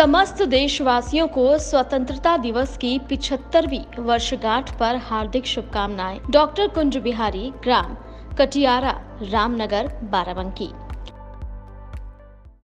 समस्त देशवासियों को स्वतंत्रता दिवस की पिछहत्तरवीं वर्षगांठ पर हार्दिक शुभकामनाएँ। डॉक्टर कुंज बिहारी, ग्राम कटियारा रामनगर, बाराबंकी।